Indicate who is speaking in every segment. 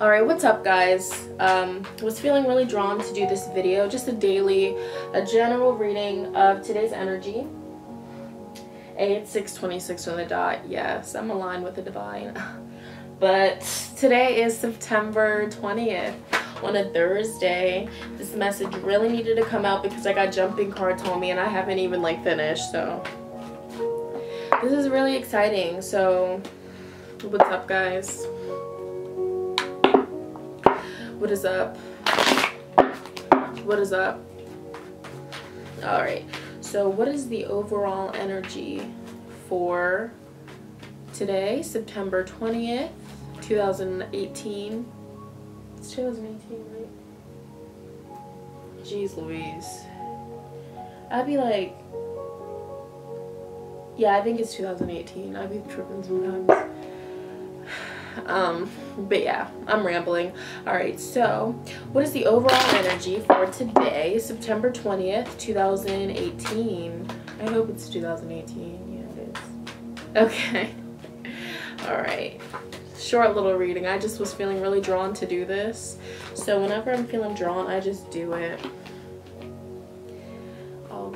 Speaker 1: Alright, what's up guys? Um, was feeling really drawn to do this video, just a daily, a general reading of today's energy. It's 626 on the dot. Yes, I'm aligned with the divine. but today is September 20th on a Thursday. This message really needed to come out because I got jumping cards on me and I haven't even like finished, so. This is really exciting, so what's up guys? What is up? What is up? Alright, so what is the overall energy for today, September 20th, 2018? It's 2018, right? Jeez Louise. I'd be like, yeah, I think it's 2018. I'd be tripping sometimes. Um, but yeah, I'm rambling. All right, so what is the overall energy for today, September 20th, 2018? I hope it's 2018. Yeah, it is. Okay. All right. Short little reading. I just was feeling really drawn to do this. So whenever I'm feeling drawn, I just do it. All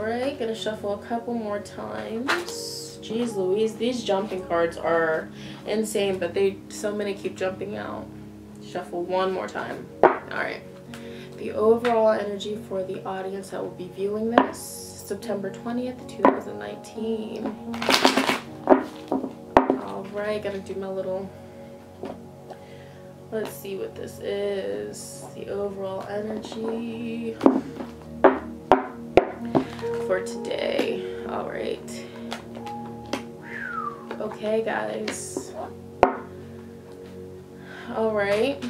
Speaker 1: Alright, gonna shuffle a couple more times. Jeez Louise, these jumping cards are insane, but they so many keep jumping out. Shuffle one more time. Alright. The overall energy for the audience that will be viewing this, September 20th, 2019. Alright, gotta do my little let's see what this is. The overall energy for today. All right. Okay, guys. All right.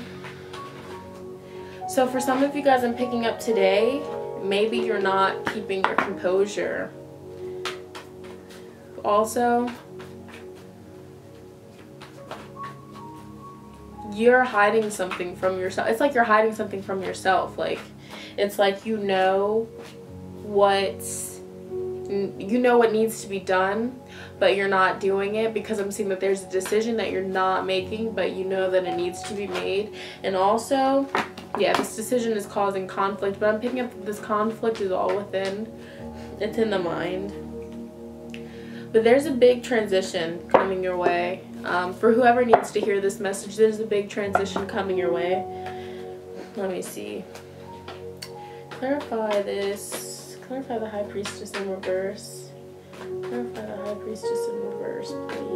Speaker 1: So for some of you guys I'm picking up today, maybe you're not keeping your composure. Also, you're hiding something from yourself. It's like you're hiding something from yourself. Like, it's like you know what's you know what needs to be done but you're not doing it because I'm seeing that there's a decision that you're not making but you know that it needs to be made. And also yeah this decision is causing conflict but I'm picking up that this conflict is all within it's in the mind. But there's a big transition coming your way. Um, for whoever needs to hear this message there's a big transition coming your way. Let me see. Clarify this Clarify the High Priestess in reverse. Clarify the High Priestess in reverse, please.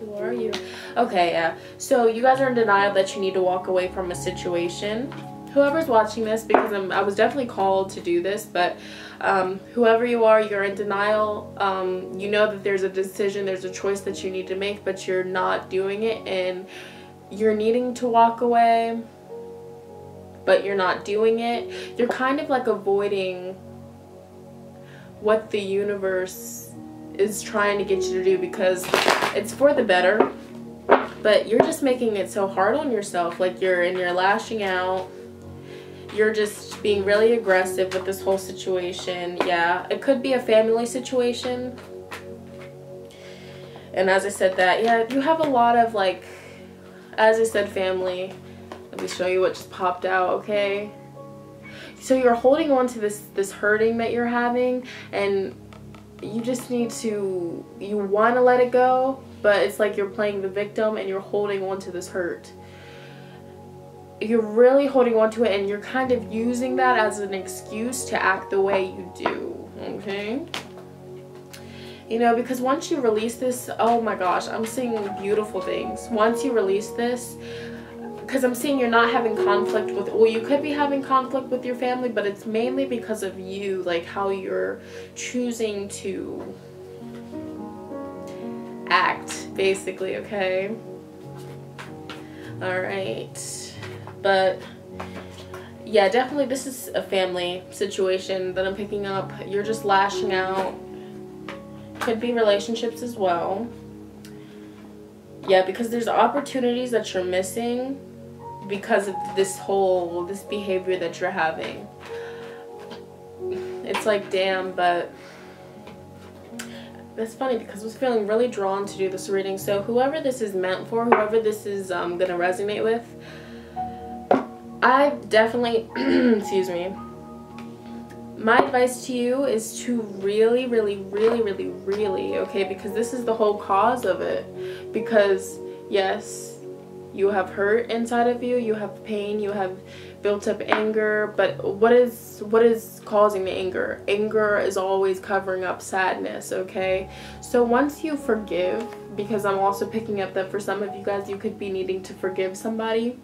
Speaker 1: Who are you? Okay, yeah. So you guys are in denial that you need to walk away from a situation. Whoever's watching this, because I'm, I was definitely called to do this, but um, whoever you are, you're in denial. Um, you know that there's a decision, there's a choice that you need to make, but you're not doing it, and you're needing to walk away but you're not doing it, you're kind of like avoiding what the universe is trying to get you to do because it's for the better. But you're just making it so hard on yourself like you're and you're lashing out. You're just being really aggressive with this whole situation. Yeah it could be a family situation. And as I said that yeah you have a lot of like as I said family let me show you what just popped out, okay? So you're holding on to this, this hurting that you're having and you just need to, you want to let it go, but it's like you're playing the victim and you're holding on to this hurt. You're really holding on to it and you're kind of using that as an excuse to act the way you do, okay? You know, because once you release this, oh my gosh, I'm seeing beautiful things. Once you release this, because I'm seeing you're not having conflict with, well, you could be having conflict with your family, but it's mainly because of you, like how you're choosing to act, basically, okay? All right. But yeah, definitely this is a family situation that I'm picking up. You're just lashing out. Could be relationships as well. Yeah, because there's opportunities that you're missing because of this whole this behavior that you're having it's like damn but that's funny because I was feeling really drawn to do this reading. So whoever this is meant for, whoever this is um, to resonate with, I definitely, excuse me, my advice to you is to really, really, really, really, really, okay, because this is the whole cause of it. Because, yes, you have hurt inside of you, you have pain, you have built up anger, but what is what is causing the anger? Anger is always covering up sadness, okay? So once you forgive, because I'm also picking up that for some of you guys you could be needing to forgive somebody.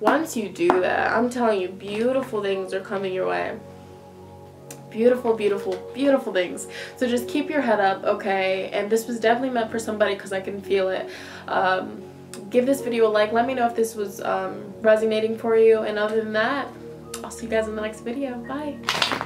Speaker 1: Once you do that, I'm telling you, beautiful things are coming your way beautiful beautiful beautiful things so just keep your head up okay and this was definitely meant for somebody because i can feel it um, give this video a like. Let me know if this was um, resonating for you. And other than that i'll see you guys in the next video. Bye